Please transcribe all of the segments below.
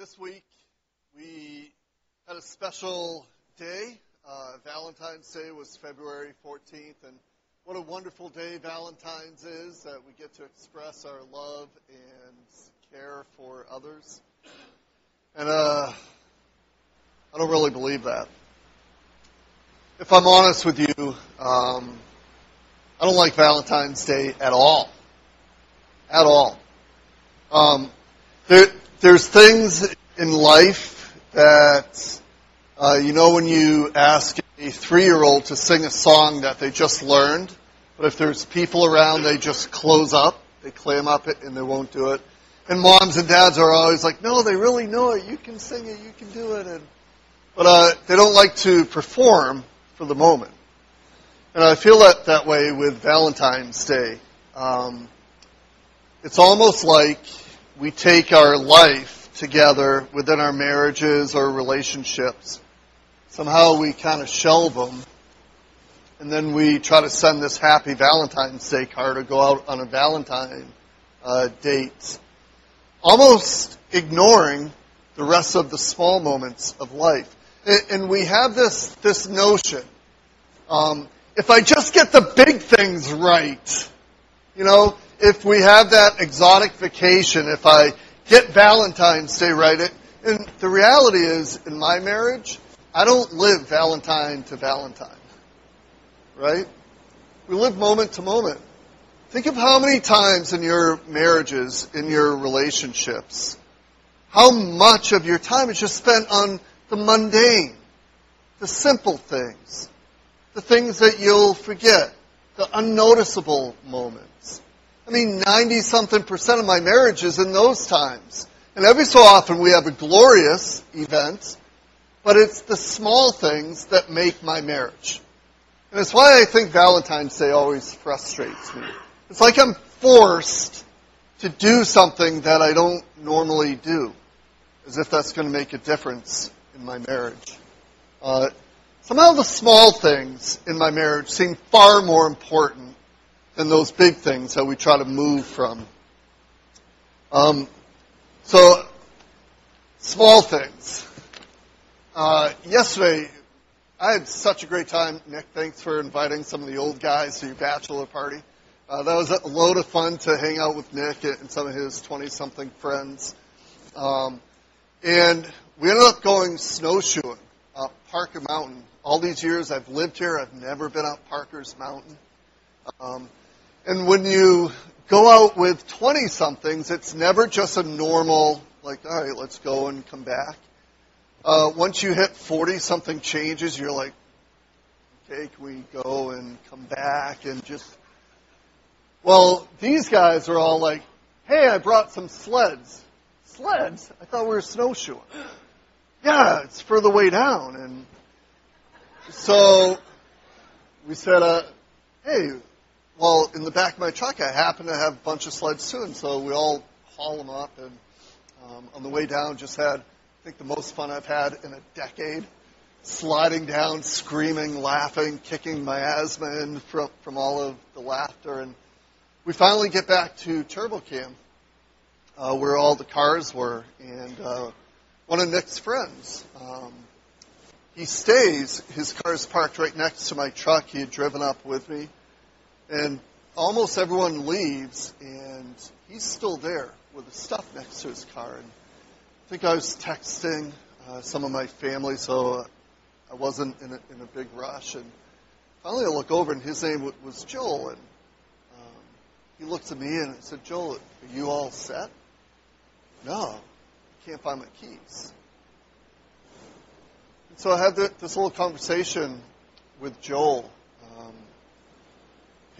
this week we had a special day. Uh, Valentine's Day was February 14th, and what a wonderful day Valentine's is that we get to express our love and care for others. And uh, I don't really believe that. If I'm honest with you, um, I don't like Valentine's Day at all. At all. Um, there, there's things in life that, uh, you know, when you ask a three-year-old to sing a song that they just learned, but if there's people around, they just close up, they clam up it, and they won't do it. And moms and dads are always like, no, they really know it. You can sing it. You can do it. And, but uh, they don't like to perform for the moment. And I feel that that way with Valentine's Day. Um, it's almost like we take our life together within our marriages or relationships. Somehow we kind of shelve them. And then we try to send this happy Valentine's Day card or go out on a Valentine uh, date. Almost ignoring the rest of the small moments of life. And we have this, this notion. Um, if I just get the big things right, you know, if we have that exotic vacation, if I get Valentine's Day right, and the reality is, in my marriage, I don't live Valentine to Valentine. Right? We live moment to moment. Think of how many times in your marriages, in your relationships, how much of your time is just spent on the mundane, the simple things, the things that you'll forget, the unnoticeable moments. I mean, 90 something percent of my marriage is in those times. And every so often we have a glorious event, but it's the small things that make my marriage. And it's why I think Valentine's Day always frustrates me. It's like I'm forced to do something that I don't normally do, as if that's going to make a difference in my marriage. Uh, somehow the small things in my marriage seem far more important than those big things that we try to move from. Um, so, small things. Uh, yesterday, I had such a great time. Nick, thanks for inviting some of the old guys to your bachelor party. Uh, that was a load of fun to hang out with Nick and some of his 20-something friends. Um, and we ended up going snowshoeing up Parker Mountain. All these years I've lived here, I've never been up Parker's Mountain. Um, and when you go out with 20 somethings, it's never just a normal, like, all right, let's go and come back. Uh, once you hit 40 something changes, you're like, okay, can we go and come back and just. Well, these guys are all like, hey, I brought some sleds. Sleds? I thought we were snowshoeing. Yeah, it's for the way down. And so we said, uh, hey, well, in the back of my truck, I happen to have a bunch of sleds too, and so we all haul them up. And um, on the way down, just had, I think, the most fun I've had in a decade. Sliding down, screaming, laughing, kicking my asthma in from, from all of the laughter. And we finally get back to Turbo Camp, uh, where all the cars were. And uh, one of Nick's friends, um, he stays, his car is parked right next to my truck. He had driven up with me. And almost everyone leaves, and he's still there with the stuff next to his car. And I think I was texting uh, some of my family, so I wasn't in a, in a big rush. And finally, I look over, and his name was Joel. And um, he looked at me and I said, Joel, are you all set? No, I can't find my keys. And so I had this little conversation with Joel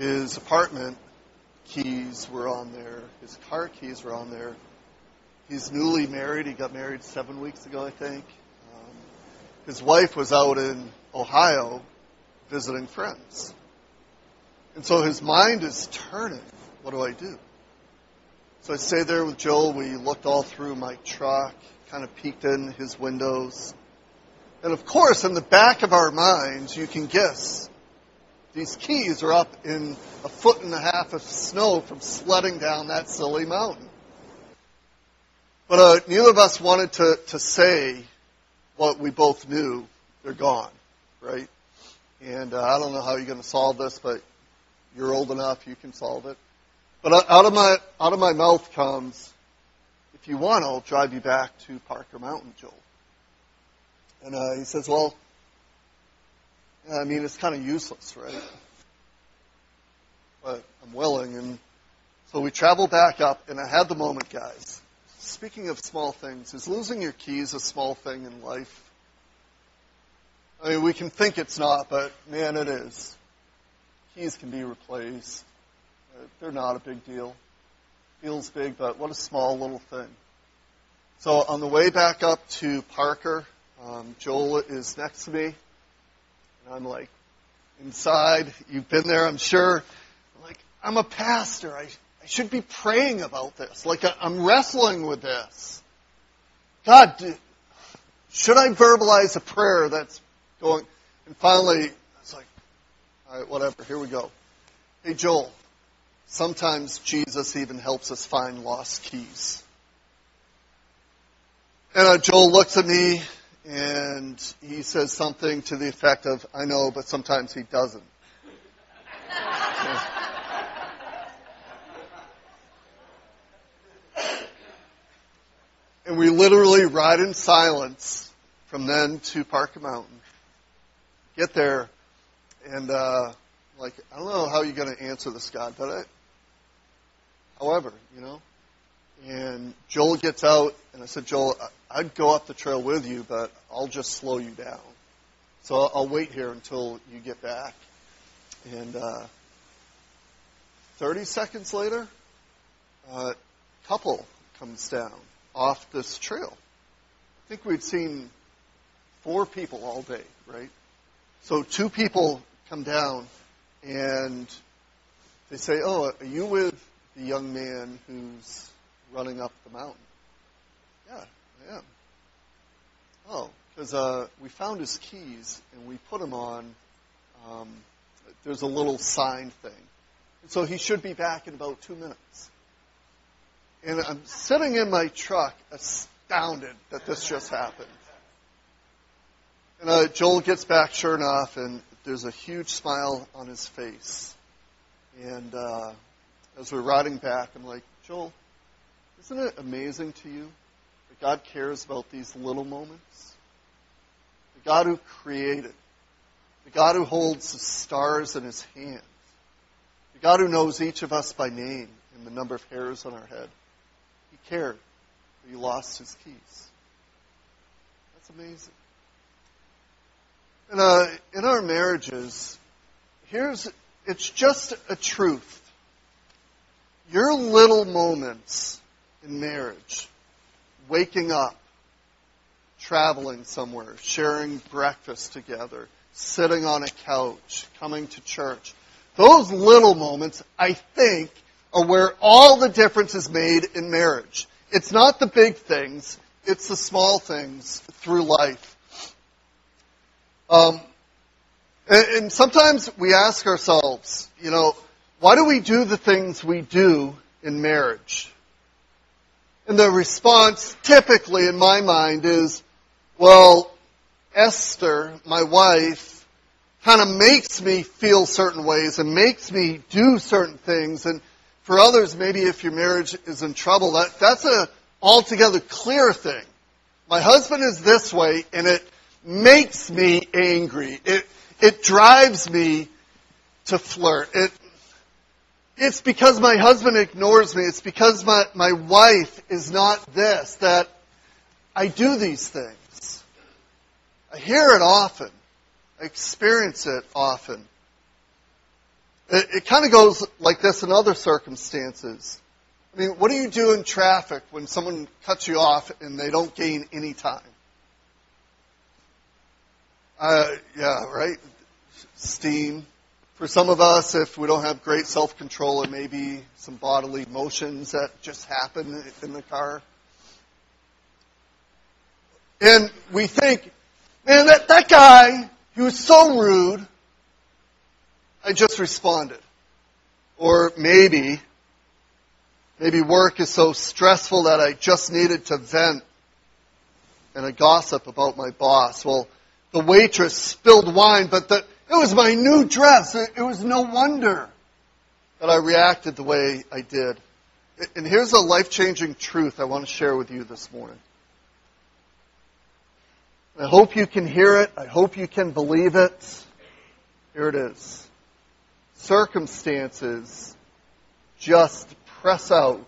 his apartment keys were on there. His car keys were on there. He's newly married. He got married seven weeks ago, I think. Um, his wife was out in Ohio visiting friends. And so his mind is turning. What do I do? So I stayed there with Joel. We looked all through my truck, kind of peeked in his windows. And of course, in the back of our minds, you can guess these keys are up in a foot and a half of snow from sledding down that silly mountain. But uh, neither of us wanted to, to say what we both knew. They're gone, right? And uh, I don't know how you're going to solve this, but you're old enough, you can solve it. But uh, out of my out of my mouth comes, if you want, I'll drive you back to Parker Mountain, Joel. And uh, he says, well, I mean, it's kind of useless, right? But I'm willing, and so we travel back up, and I had the moment, guys. Speaking of small things, is losing your keys a small thing in life? I mean, we can think it's not, but man, it is. Keys can be replaced. They're not a big deal. Feels big, but what a small little thing. So on the way back up to Parker, um, Joel is next to me, and I'm like, inside. You've been there, I'm sure. I'm like, I'm a pastor. I, I should be praying about this. Like, I, I'm wrestling with this. God, do, should I verbalize a prayer that's going? And finally, it's like, all right, whatever, here we go. Hey, Joel, sometimes Jesus even helps us find lost keys. And uh, Joel looks at me and he says something to the effect of, I know, but sometimes he doesn't. and we literally ride in silence from then to Parker Mountain. Get there, and uh, like I don't know how you're going to answer this, God, but I, however, you know. And Joel gets out, and I said, Joel, I'd go up the trail with you, but I'll just slow you down. So I'll, wait here until you get back. And uh, 30 seconds later, a couple comes down off this trail. I think we'd seen four people all day, right? So two people come down and they say, Oh, are you with the young man who's running up the mountain? Yeah, I am. Oh, because uh, we found his keys and we put them on. Um, there's a little sign thing. So he should be back in about two minutes. And I'm sitting in my truck astounded that this just happened. And uh, Joel gets back, sure enough, and there's a huge smile on his face. And uh, as we're riding back, I'm like, Joel, isn't it amazing to you that God cares about these little moments? The God who created, the God who holds the stars in his hand, the God who knows each of us by name and the number of hairs on our head. He cared that he lost his keys. That's amazing. And, uh, in our marriages, here's, it's just a truth. Your little moments in marriage, waking up, traveling somewhere, sharing breakfast together, sitting on a couch, coming to church, those little moments, I think, are where all the difference is made in marriage. It's not the big things, it's the small things through life. Um, and, and sometimes we ask ourselves, you know, why do we do the things we do in marriage? And the response typically in my mind is, well, Esther, my wife, kind of makes me feel certain ways and makes me do certain things. And for others, maybe if your marriage is in trouble, that, that's a altogether clear thing. My husband is this way and it makes me angry. It, it drives me to flirt. It, it's because my husband ignores me. It's because my, my wife is not this that I do these things. I hear it often. I experience it often. It, it kind of goes like this in other circumstances. I mean, what do you do in traffic when someone cuts you off and they don't gain any time? Uh, yeah, right? Steam. For some of us, if we don't have great self control, it may be some bodily motions that just happen in the car. And we think, man, that, that guy, he was so rude. I just responded. Or maybe, Maybe work is so stressful that I just needed to vent and a gossip about my boss. Well, the waitress spilled wine, but the, it was my new dress. It, was no wonder that I reacted the way I did. And here's a life changing truth I want to share with you this morning. I hope you can hear it. I hope you can believe it. Here it is. Circumstances just press out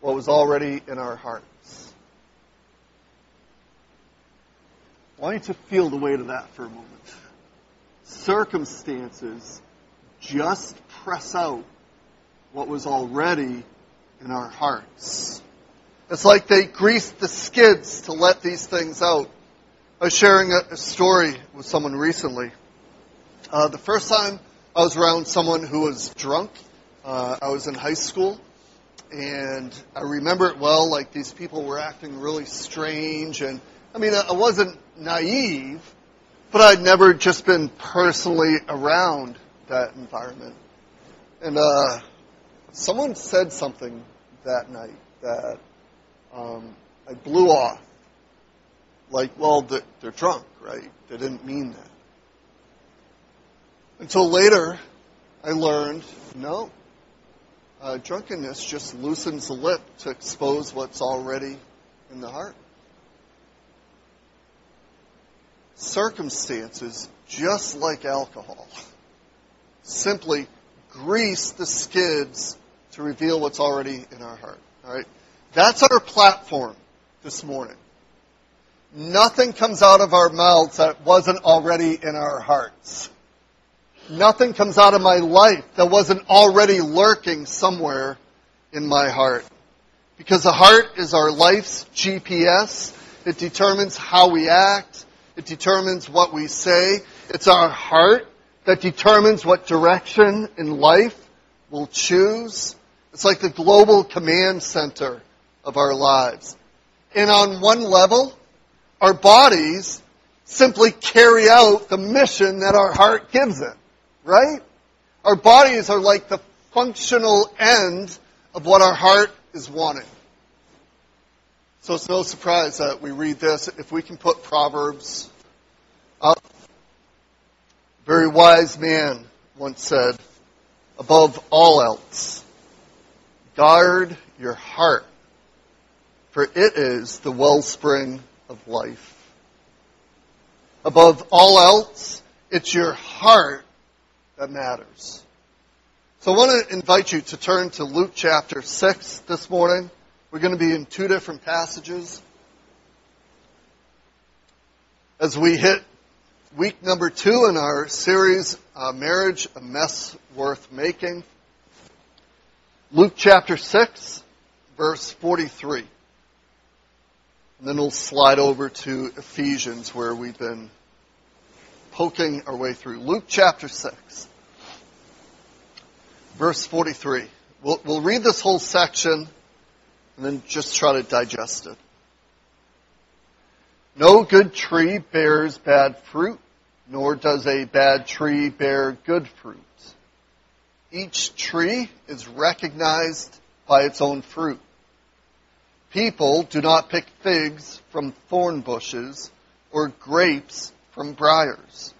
what was already in our hearts. I want you to feel the weight of that for a moment. Circumstances just press out what was already in our hearts. It's like they greased the skids to let these things out. I was sharing a, story with someone recently. Uh, the first time I was around someone who was drunk, uh, I was in high school, and I remember it well. Like these people were acting really strange, and I mean, I wasn't naive, but I'd never just been personally around that environment. And uh, someone said something that night that um, I blew off. Like, well, they're drunk, right? They didn't mean that. Until later, I learned no. Uh, drunkenness just loosens the lip to expose what's already in the heart. Circumstances, just like alcohol, simply grease the skids to reveal what's already in our heart. All right? That's our platform this morning. Nothing comes out of our mouths that wasn't already in our hearts. Nothing comes out of my life that wasn't already lurking somewhere in my heart. Because the heart is our life's GPS. It determines how we act. It determines what we say. It's our heart that determines what direction in life we'll choose. It's like the global command center of our lives. And on one level, our bodies simply carry out the mission that our heart gives it, right? Our bodies are like the functional end of what our heart is wanting. So it's no surprise that we read this. If we can put Proverbs up. A very wise man once said, above all else, guard your heart, for it is the wellspring of life. Above all else, it's your heart that matters. So I want to invite you to turn to Luke chapter 6 this morning. We're going to be in two different passages. As we hit week number two in our series, uh, Marriage, a Mess Worth Making. Luke chapter 6, verse 43. And then we'll slide over to Ephesians where we've been poking our way through. Luke chapter 6, verse 43. We'll, we'll read this whole section and then just try to digest it. No good tree bears bad fruit, nor does a bad tree bear good fruit. Each tree is recognized by its own fruit. People do not pick figs from thorn bushes or grapes from briars.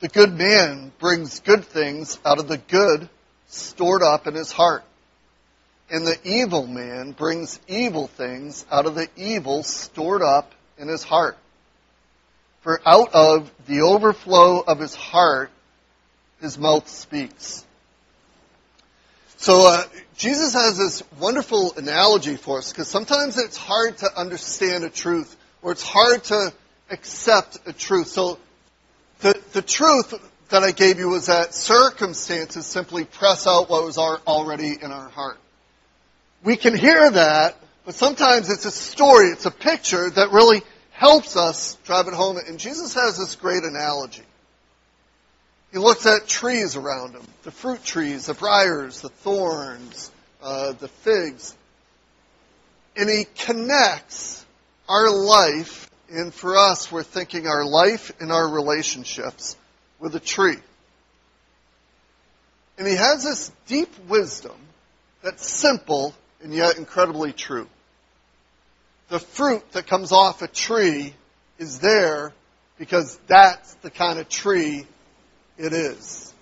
The good man brings good things out of the good stored up in his heart. And the evil man brings evil things out of the evil stored up in his heart. For out of the overflow of his heart, his mouth speaks. So uh, Jesus has this wonderful analogy for us because sometimes it's hard to understand a truth or it's hard to accept a truth. So the, the truth that I gave you was that circumstances simply press out what was already in our heart. We can hear that, but sometimes it's a story, it's a picture that really helps us drive it home. And Jesus has this great analogy. He looks at trees around him the fruit trees, the briars, the thorns, uh, the figs. And he connects our life, and for us, we're thinking our life and our relationships with a tree. And he has this deep wisdom that's simple and yet incredibly true. The fruit that comes off a tree is there because that's the kind of tree it is.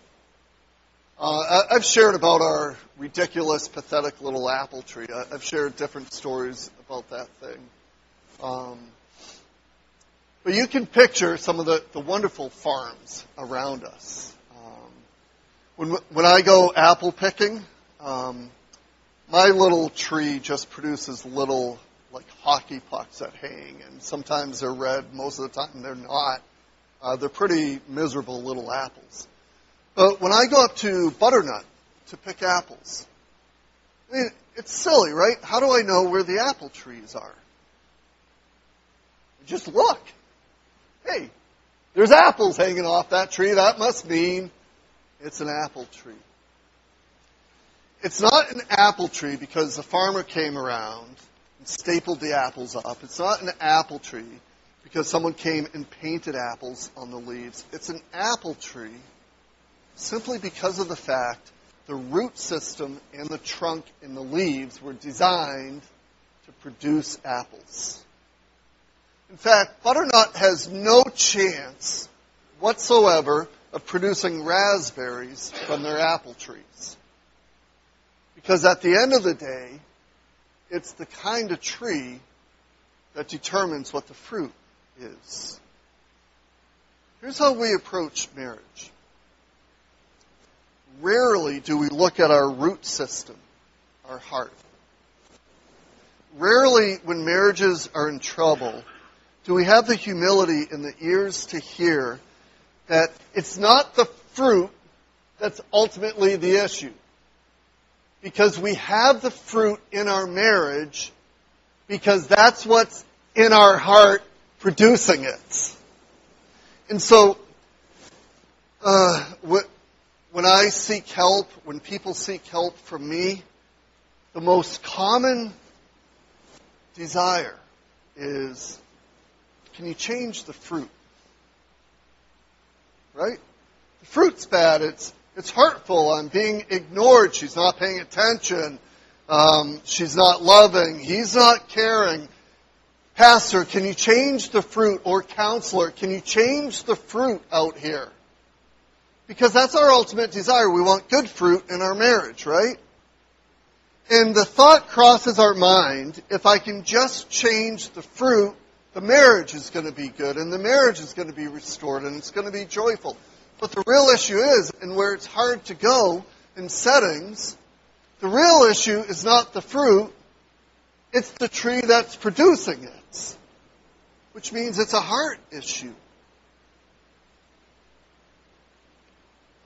Uh, I've shared about our ridiculous, pathetic little apple tree. I've shared different stories about that thing. Um, but you can picture some of the, the wonderful farms around us. Um, when, when I go apple picking, um, my little tree just produces little like hockey pucks that hang, and sometimes they're red, most of the time they're not. Uh, they're pretty miserable little apples. But when I go up to Butternut to pick apples, I mean, it's silly, right? How do I know where the apple trees are? Just look. Hey, there's apples hanging off that tree. That must mean it's an apple tree. It's not an apple tree because the farmer came around and stapled the apples up. It's not an apple tree because someone came and painted apples on the leaves. It's an apple tree simply because of the fact the root system and the trunk and the leaves were designed to produce apples. In fact, butternut has no chance whatsoever of producing raspberries from their apple trees. Because at the end of the day, it's the kind of tree that determines what the fruit is. Here's how we approach marriage. Rarely do we look at our root system, our heart. Rarely, when marriages are in trouble, do we have the humility and the ears to hear that it's not the fruit that's ultimately the issue? Because we have the fruit in our marriage because that's what's in our heart producing it. And so, uh, when I seek help, when people seek help from me, the most common desire is can you change the fruit? Right? The fruit's bad. It's, it's hurtful. I'm being ignored. She's not paying attention. Um, she's not loving. He's not caring. Pastor, can you change the fruit? Or counselor, can you change the fruit out here? Because that's our ultimate desire. We want good fruit in our marriage, right? And the thought crosses our mind, if I can just change the fruit, the marriage is going to be good and the marriage is going to be restored and it's going to be joyful. But the real issue is, and where it's hard to go in settings, the real issue is not the fruit, it's the tree that's producing it. Which means it's a heart issue.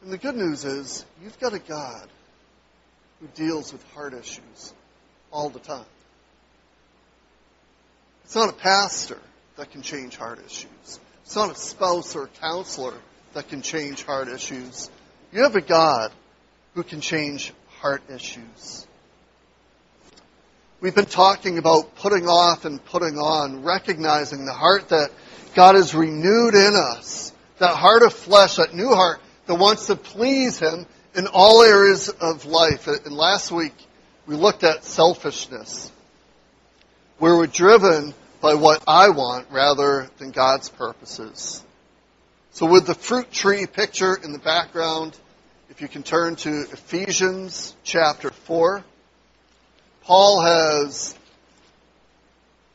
And the good news is, you've got a God who deals with heart issues all the time. It's not a pastor that can change heart issues. It's not a spouse or a counselor that can change heart issues. You have a God who can change heart issues. We've been talking about putting off and putting on, recognizing the heart that God has renewed in us, that heart of flesh, that new heart that wants to please Him in all areas of life. And last week we looked at selfishness where we're driven by what I want rather than God's purposes. So with the fruit tree picture in the background, if you can turn to Ephesians chapter 4, Paul has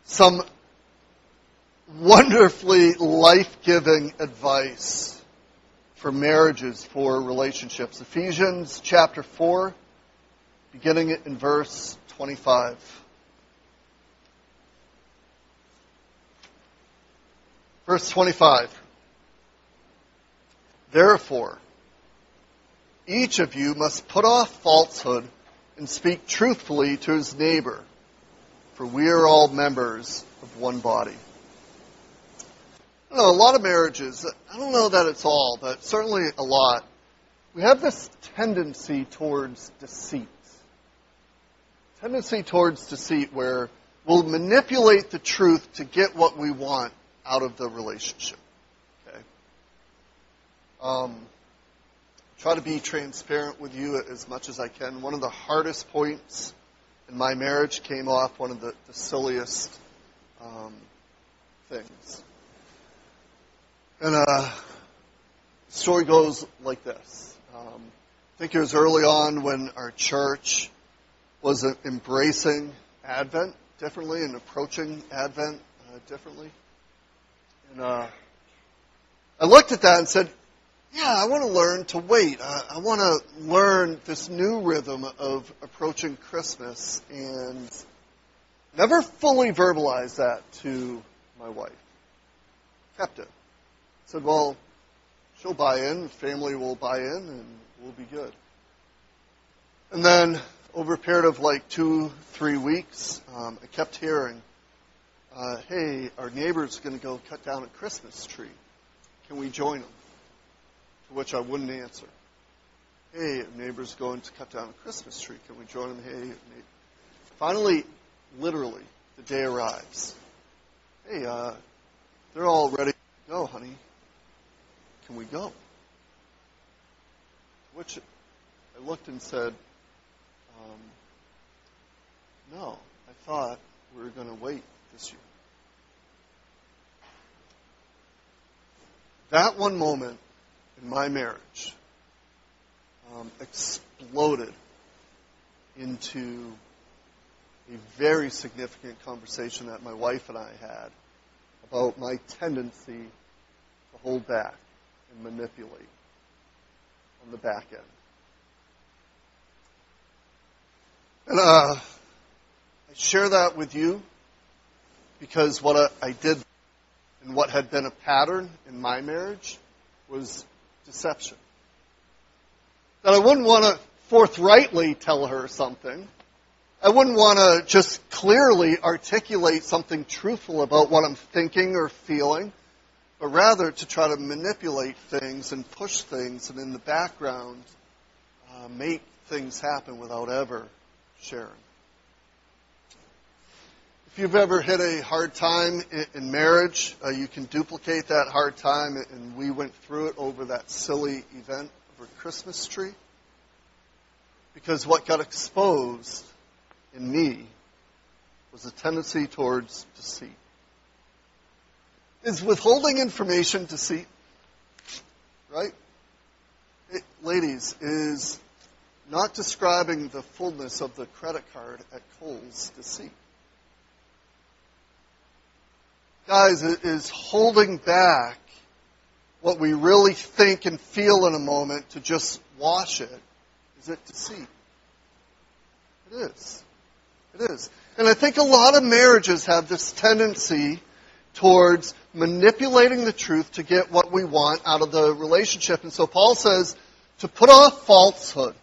some wonderfully life-giving advice for marriages, for relationships. Ephesians chapter 4, beginning in verse 25. Verse 25. Therefore, each of you must put off falsehood and speak truthfully to his neighbor, for we are all members of one body. I know, a lot of marriages, I don't know that it's all, but certainly a lot, we have this tendency towards deceit. Tendency towards deceit where we'll manipulate the truth to get what we want out of the relationship. Um, try to be transparent with you as much as I can. One of the hardest points in my marriage came off one of the, the silliest um, things. And uh, story goes like this. Um, I think it was early on when our church was embracing Advent differently and approaching Advent uh, differently. And uh, I looked at that and said, yeah, I want to learn to wait. I, I want to learn this new rhythm of approaching Christmas and never fully verbalized that to my wife. Kept it. Said, well, she'll buy in, family will buy in, and we'll be good. And then over a period of like two, three weeks, um, I kept hearing, uh, hey, our neighbor's going to go cut down a Christmas tree. Can we join them? To which I wouldn't answer. Hey, neighbor's going to cut down a Christmas tree. Can we join them? Hey, finally, literally, the day arrives. Hey, uh, they're all ready to go, honey. Can we go? Which I looked and said, um, no, I thought we were going to wait this year. That one moment in my marriage um, exploded into a very significant conversation that my wife and I had about my tendency to hold back and manipulate on the back end. And uh, I share that with you because what I did and what had been a pattern in my marriage was deception. That I wouldn't want to forthrightly tell her something. I wouldn't want to just clearly articulate something truthful about what I'm thinking or feeling, but rather to try to manipulate things and push things and in the background uh, make things happen without ever sharing. If you've ever hit a hard time in marriage, uh, you can duplicate that hard time, and we went through it over that silly event over Christmas tree. Because what got exposed in me was a tendency towards deceit. Is withholding information deceit? Right? It, ladies, is not describing the fullness of the credit card at Kohl's deceit. Guys, is holding back what we really think and feel in a moment to just wash it. Is it deceit? It is. It is. And I think a lot of marriages have this tendency towards manipulating the truth to get what we want out of the relationship. And so Paul says to put off falsehood.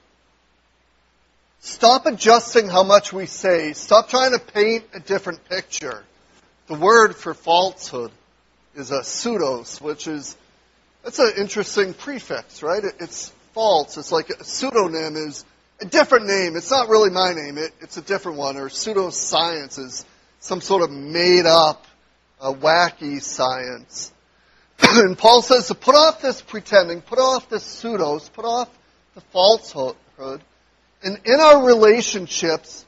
Stop adjusting how much we say. Stop trying to paint a different picture. The word for falsehood is a pseudos, which is, that's an interesting prefix, right? It's false. It's like a pseudonym is a different name. It's not really my name. It, it's a different one. Or pseudoscience is some sort of made up, uh, wacky science. and Paul says to put off this pretending, put off this pseudos, put off the falsehood, and in our relationships,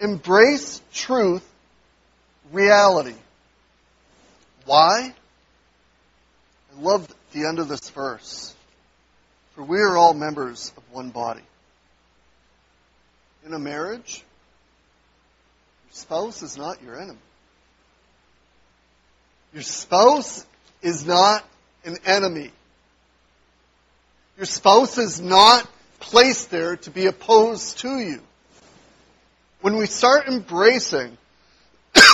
embrace truth, reality. Why? I love the end of this verse. For we are all members of one body. In a marriage, your spouse is not your enemy. Your spouse is not an enemy. Your spouse is not placed there to be opposed to you. When we start embracing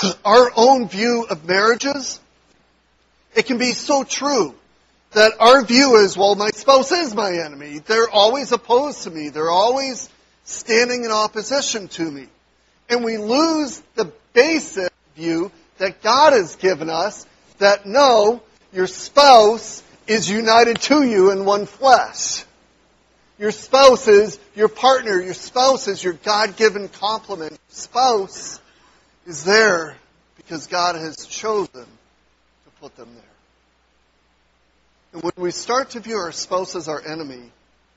our own view of marriages, it can be so true that our view is, well, my spouse is my enemy. They're always opposed to me. They're always standing in opposition to me. And we lose the basic view that God has given us that no, your spouse is united to you in one flesh. Your spouse is your partner. Your spouse is your God-given complement. Spouse is there because God has chosen to put them there. And when we start to view our spouse as our enemy,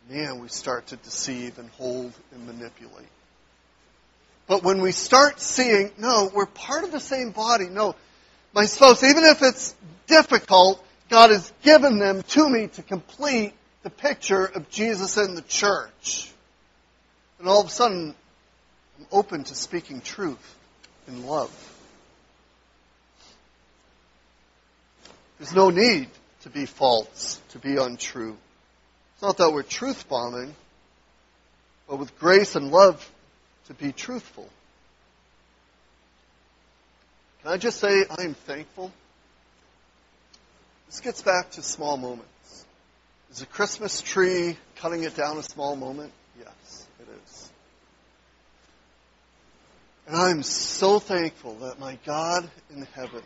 man, we start to deceive and hold and manipulate. But when we start seeing, no, we're part of the same body. No, my spouse, even if it's difficult, God has given them to me to complete the picture of Jesus in the church. And all of a sudden, I'm open to speaking truth in love. There's no need to be false, to be untrue. It's not that we're truth bombing, but with grace and love to be truthful. Can I just say I am thankful? This gets back to small moments. Is a Christmas tree cutting it down a small moment? Yes, it is. And I'm so thankful that my God in heaven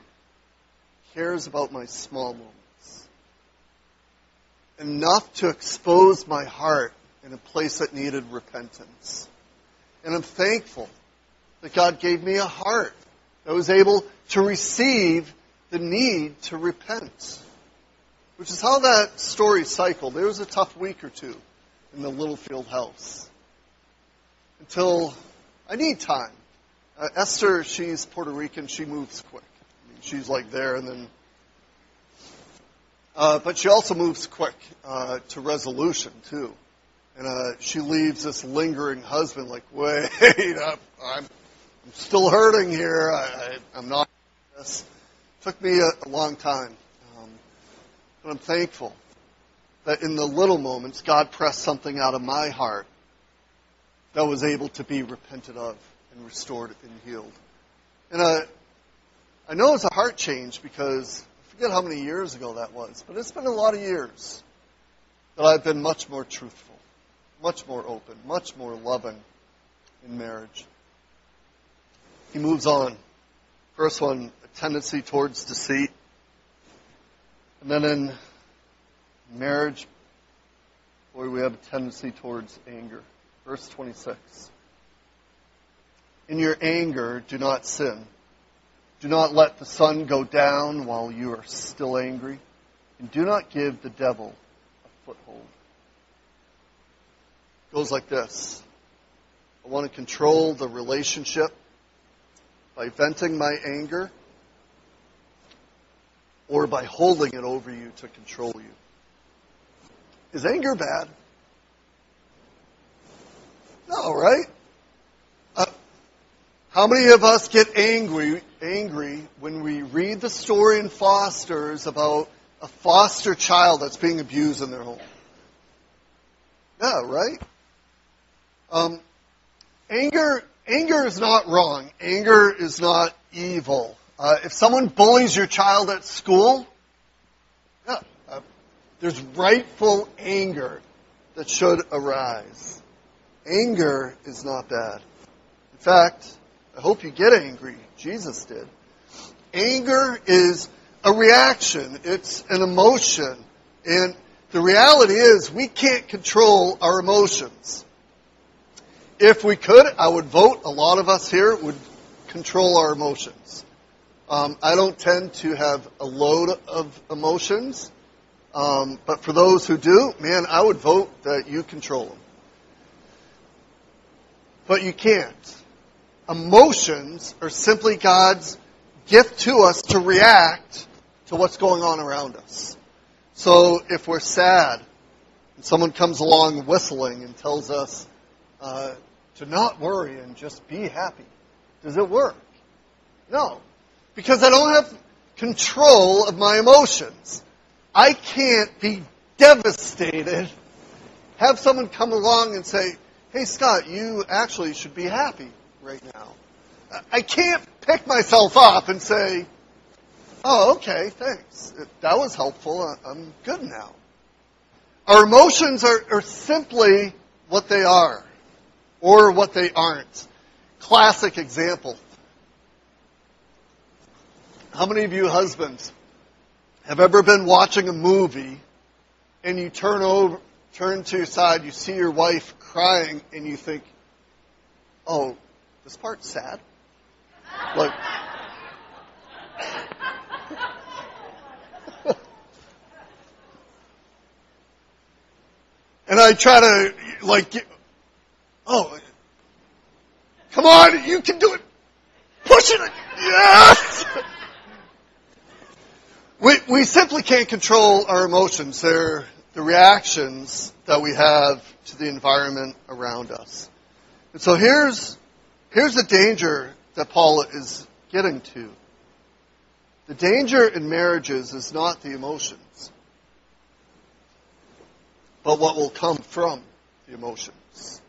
cares about my small moments enough to expose my heart in a place that needed repentance. And I'm thankful that God gave me a heart that was able to receive the need to repent. Which is how that story cycled. There was a tough week or two in the Littlefield house. Until I need time. Uh, Esther, she's Puerto Rican, she moves quick. I mean, she's like there and then uh, but she also moves quick uh, to resolution too, and uh, she leaves this lingering husband like, wait, I'm, I'm, I'm still hurting here. I, I, am not. This took me a, a long time, um, but I'm thankful that in the little moments God pressed something out of my heart that was able to be repented of and restored and healed. And uh, I know it's a heart change because I forget how many years ago that was, but it's been a lot of years that I've been much more truthful, much more open, much more loving in marriage. He moves on. First one, a tendency towards deceit. And then in marriage, boy, we have a tendency towards anger. Verse 26. In your anger, do not sin. Do not let the sun go down while you are still angry, and do not give the devil a foothold. It goes like this. I want to control the relationship by venting my anger or by holding it over you to control you. Is anger bad? No, right? How many of us get angry angry when we read the story in Foster's about a foster child that's being abused in their home. Yeah, right? Um, anger, anger is not wrong. Anger is not evil. Uh, if someone bullies your child at school, yeah, uh, there's rightful anger that should arise. Anger is not bad. In fact, I hope you get angry. Jesus did. Anger is a reaction. It's an emotion. And the reality is we can't control our emotions. If we could, I would vote. A lot of us here would control our emotions. Um, I don't tend to have a load of emotions. Um, but for those who do, man, I would vote that you control them. But you can't emotions are simply God's gift to us to react to what's going on around us. So if we're sad, and someone comes along whistling and tells us uh, to not worry and just be happy, does it work? No, because I don't have control of my emotions. I can't be devastated. Have someone come along and say, "Hey Scott, you actually should be happy." Right now. I can't pick myself up and say, oh, okay, thanks. That was helpful. I'm good now. Our emotions are, are simply what they are or what they aren't. Classic example. How many of you husbands have ever been watching a movie and you turn over, turn to your side, you see your wife crying and you think, oh, this part's sad. And and I try to like, get, oh, come on, you can do it. Push it. Yes. We, we simply can't control our emotions. They're the reactions that we have to the environment around us. And so here's, here's the danger that Paul is getting to. The danger in marriages is not the emotions, but what will come from the emotions.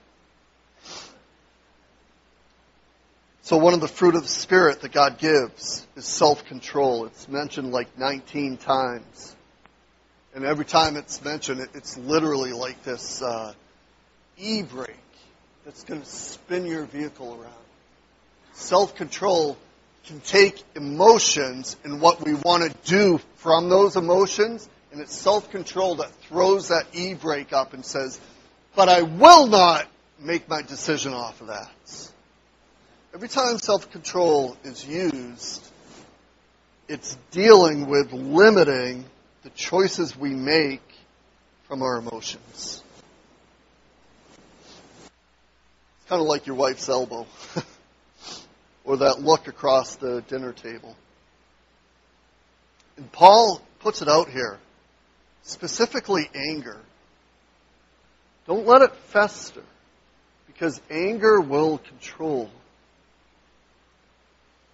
So one of the fruit of the Spirit that God gives is self-control. It's mentioned like 19 times. And every time it's mentioned, it's literally like this uh, e-brake that's going to spin your vehicle around. Self-control can take emotions and what we want to do from those emotions, and it's self-control that throws that e-brake up and says, but I will not make my decision off of that. Every time self-control is used, it's dealing with limiting the choices we make from our emotions. It's kind of like your wife's elbow or that look across the dinner table. And Paul puts it out here, specifically anger. Don't let it fester because anger will control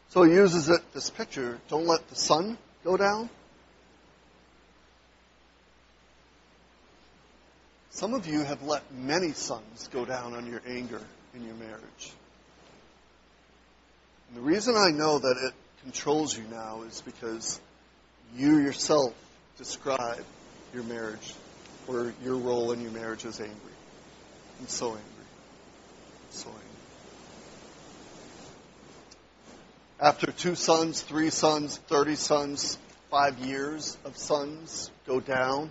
so he uses it, this picture, don't let the sun go down. Some of you have let many suns go down on your anger in your marriage. And the reason I know that it controls you now is because you yourself describe your marriage or your role in your marriage as angry. I'm so angry. I'm so angry. After two suns, three suns, 30 suns, five years of suns go down,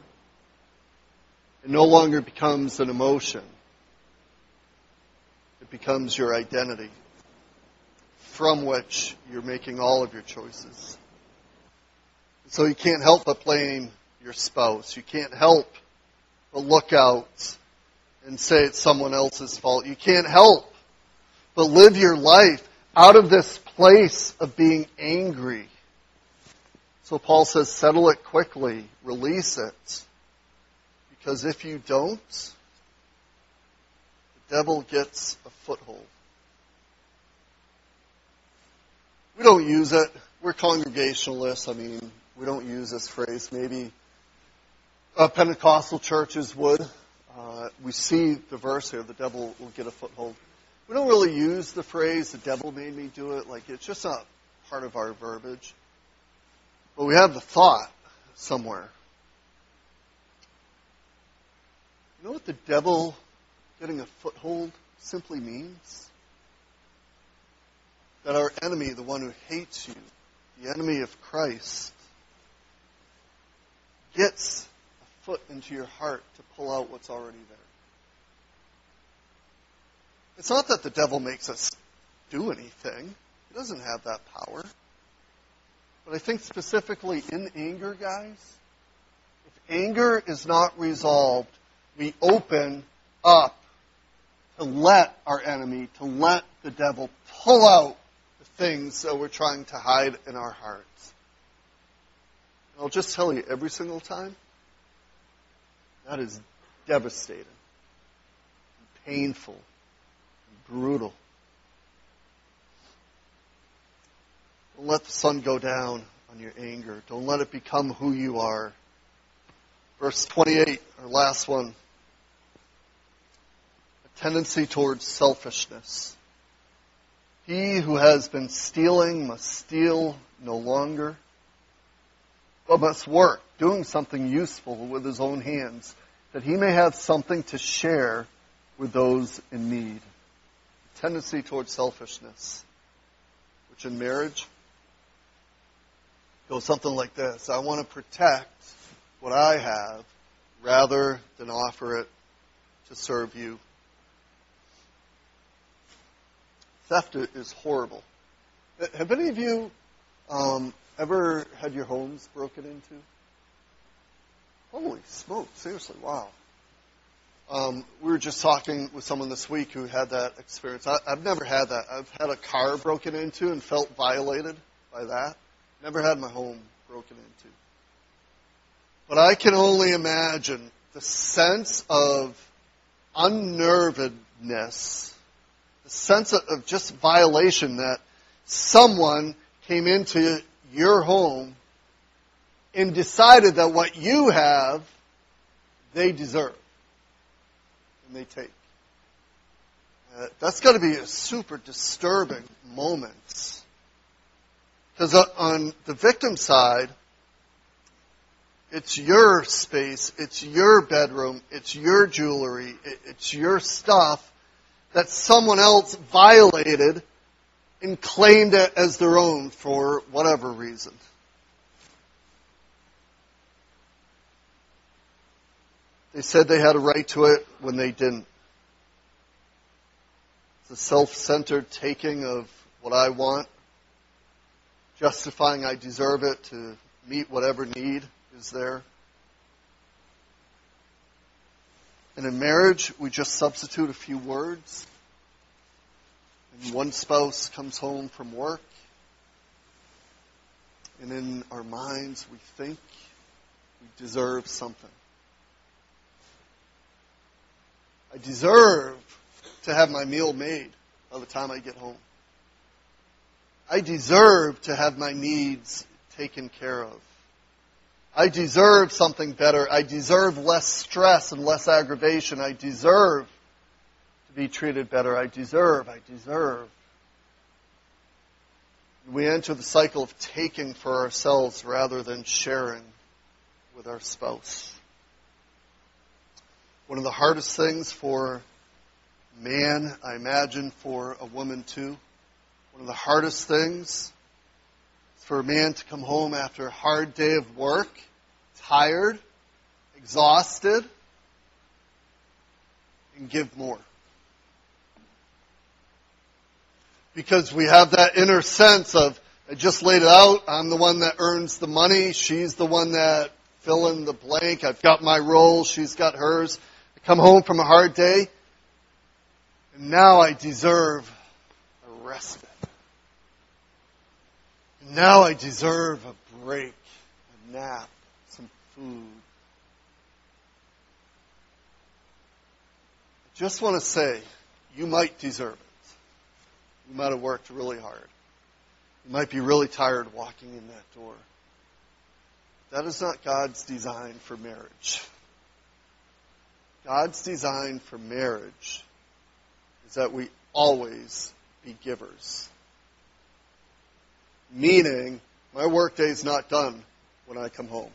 it no longer becomes an emotion. Becomes your identity from which you're making all of your choices. So you can't help but blame your spouse. You can't help but look out and say it's someone else's fault. You can't help but live your life out of this place of being angry. So Paul says, settle it quickly, release it. Because if you don't, devil gets a foothold. We don't use it. We're Congregationalists. I mean, we don't use this phrase. Maybe uh, Pentecostal churches would. Uh, we see the verse here, the devil will get a foothold. We don't really use the phrase, the devil made me do it. Like, it's just not part of our verbiage. But we have the thought somewhere. You know what the devil getting a foothold simply means? That our enemy, the one who hates you, the enemy of Christ, gets a foot into your heart to pull out what's already there. It's not that the devil makes us do anything. He doesn't have that power. But I think specifically in anger, guys, if anger is not resolved, we open up to let our enemy, to let the devil pull out the things that we're trying to hide in our hearts. And I'll just tell you, every single time, that is devastating, painful, and brutal. Don't let the sun go down on your anger. Don't let it become who you are. Verse 28, our last one. Tendency towards selfishness. He who has been stealing must steal no longer, but must work, doing something useful with his own hands, that he may have something to share with those in need tendency towards selfishness, which in marriage goes something like this I want to protect what I have rather than offer it to serve you. Theft is horrible. Have any of you um, ever had your homes broken into? Holy smoke, seriously, wow. Um, we were just talking with someone this week who had that experience. I, I've never had that. I've had a car broken into and felt violated by that. Never had my home broken into. But I can only imagine the sense of unnervedness, the sense of just violation that someone came into your home and decided that what you have, they deserve and they take. Uh, that's got to be a super disturbing moment. Because on the victim side, it's your space, it's your bedroom, it's your jewelry, it's your stuff that someone else violated and claimed it as their own for whatever reason. They said they had a right to it when they didn't. It's a self-centered taking of what I want, justifying I deserve it to meet whatever need is there. And in marriage, we just substitute a few words. And one spouse comes home from work. And in our minds, we think we deserve something. I deserve to have my meal made by the time I get home. I deserve to have my needs taken care of. I deserve something better. I deserve less stress and less aggravation. I deserve to be treated better. I deserve, I deserve. We enter the cycle of taking for ourselves rather than sharing with our spouse. One of the hardest things for man, I imagine for a woman too, one of the hardest things for a man to come home after a hard day of work, tired, exhausted, and give more. Because we have that inner sense of, I just laid it out, I'm the one that earns the money, she's the one that fill in the blank, I've got my role, she's got hers. I come home from a hard day, and now I deserve a respite. Now I deserve a break, a nap, some food. I just want to say, you might deserve it. You might have worked really hard. You might be really tired walking in that door. That is not God's design for marriage. God's design for marriage is that we always be givers. Meaning, my workday is not done when I come home.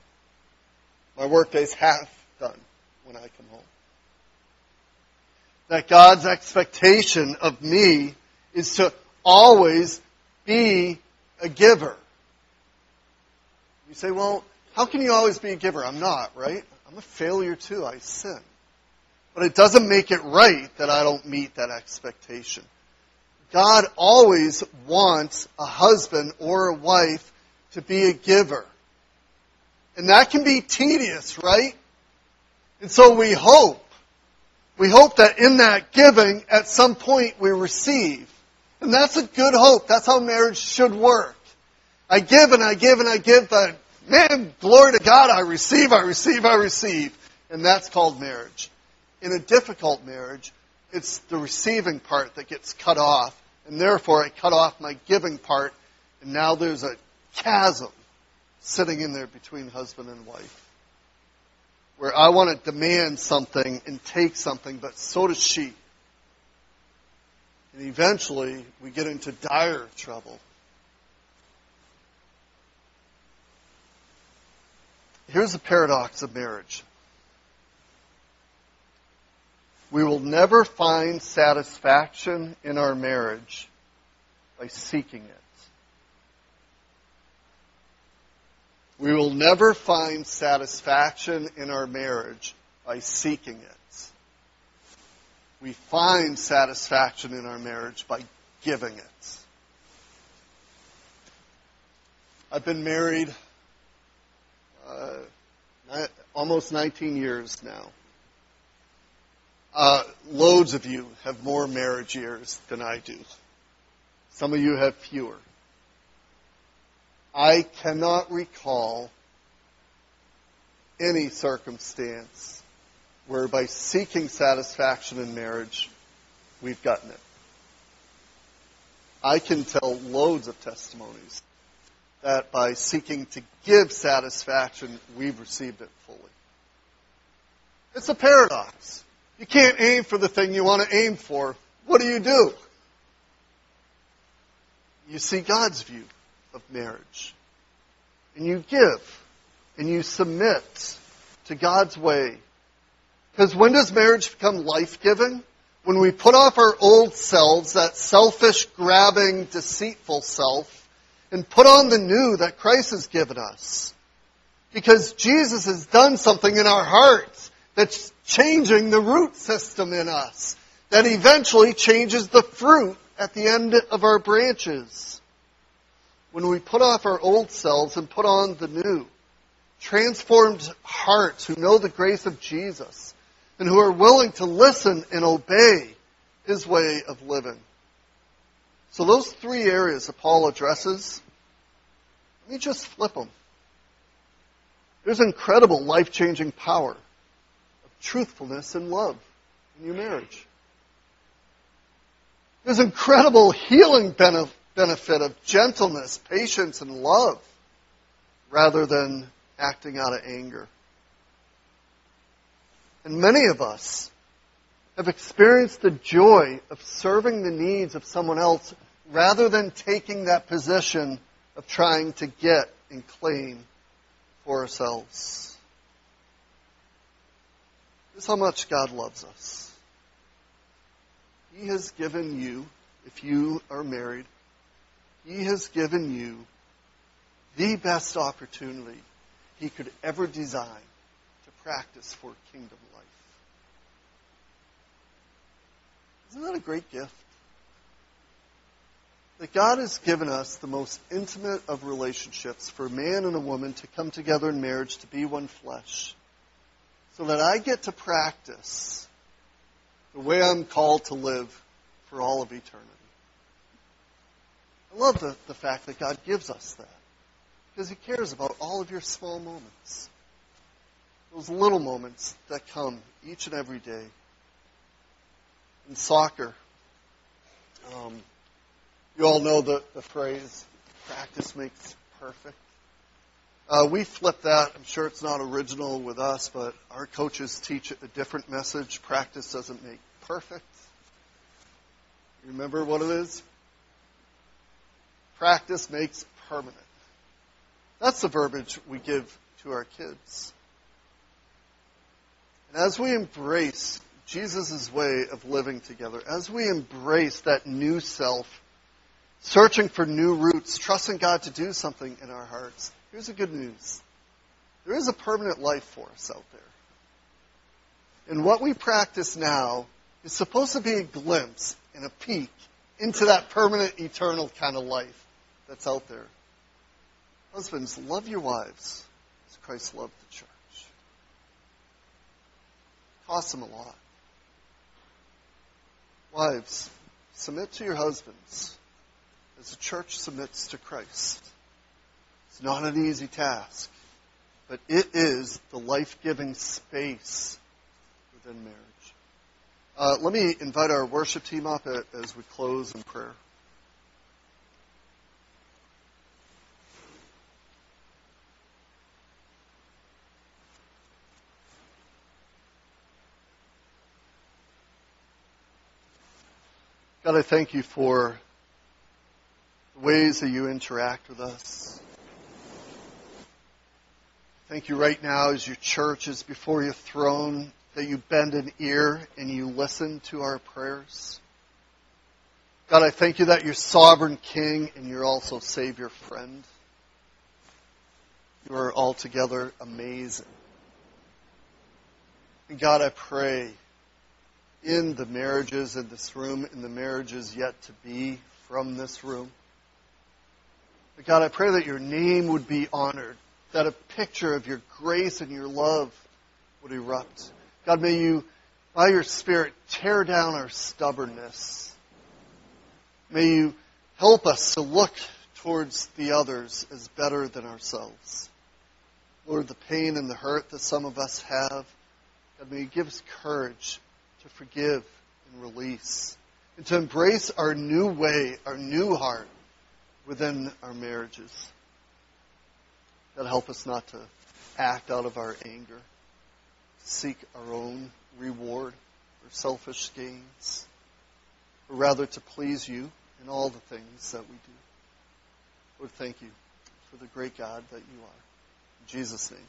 My workday is half done when I come home. That God's expectation of me is to always be a giver. You say, well, how can you always be a giver? I'm not, right? I'm a failure too. I sin. But it doesn't make it right that I don't meet that expectation. God always wants a husband or a wife to be a giver. And that can be tedious, right? And so we hope. We hope that in that giving, at some point we receive. And that's a good hope. That's how marriage should work. I give and I give and I give, but man, glory to God, I receive, I receive, I receive. And that's called marriage in a difficult marriage, it's the receiving part that gets cut off, and therefore I cut off my giving part, and now there's a chasm sitting in there between husband and wife. Where I want to demand something and take something, but so does she. And eventually we get into dire trouble. Here's the paradox of marriage. We will never find satisfaction in our marriage by seeking it. We will never find satisfaction in our marriage by seeking it. We find satisfaction in our marriage by giving it. I've been married uh, almost 19 years now. Uh, loads of you have more marriage years than I do. Some of you have fewer. I cannot recall any circumstance where by seeking satisfaction in marriage, we've gotten it. I can tell loads of testimonies that by seeking to give satisfaction, we've received it fully. It's a paradox. You can't aim for the thing you want to aim for. What do you do? You see God's view of marriage. And you give. And you submit to God's way. Because when does marriage become life giving? When we put off our old selves, that selfish, grabbing, deceitful self, and put on the new that Christ has given us. Because Jesus has done something in our hearts that's changing the root system in us, that eventually changes the fruit at the end of our branches. When we put off our old selves and put on the new, transformed hearts who know the grace of Jesus and who are willing to listen and obey his way of living. So those three areas that Paul addresses, let me just flip them. There's incredible life-changing power truthfulness and love in your marriage. There's incredible healing benefit of gentleness, patience, and love rather than acting out of anger. And many of us have experienced the joy of serving the needs of someone else rather than taking that position of trying to get and claim for ourselves. Is how much God loves us. He has given you, if you are married, He has given you the best opportunity He could ever design to practice for kingdom life. Isn't that a great gift? That God has given us the most intimate of relationships for a man and a woman to come together in marriage to be one flesh. So that I get to practice the way I'm called to live for all of eternity. I love the, the fact that God gives us that. Because He cares about all of your small moments. Those little moments that come each and every day in soccer. Um, you all know the, the phrase, practice makes perfect. Uh, we flip that. I'm sure it's not original with us, but our coaches teach a different message. Practice doesn't make perfect. Remember what it is? Practice makes permanent. That's the verbiage we give to our kids. And as we embrace Jesus' way of living together, as we embrace that new self, searching for new roots, trusting God to do something in our hearts, here's the good news. There is a permanent life for us out there. And what we practice now is supposed to be a glimpse and a peek into that permanent, eternal kind of life that's out there. Husbands, love your wives as Christ loved the church. It costs them a lot. Wives, submit to your husbands as the church submits to Christ. It's not an easy task, but it is the life giving space within marriage. Uh, let me invite our worship team up as we close in prayer. God, I thank you for the ways that you interact with us. Thank you right now as your church is before your throne that you bend an ear and you listen to our prayers. God, I thank you that you're sovereign king and you're also savior friend. You are altogether amazing. And God, I pray in the marriages in this room, in the marriages yet to be from this room. But God, I pray that your name would be honored, that a picture of your grace and your love would erupt. God, may you by your Spirit, tear down our stubbornness. May you help us to look towards the others as better than ourselves. Lord, the pain and the hurt that some of us have, God, may you give us courage to forgive and release and to embrace our new way, our new heart within our marriages. God, help us not to act out of our anger, seek our own reward or selfish gains, but rather to please you in all the things that we do. Lord, thank you for the great God that you are. In Jesus' name.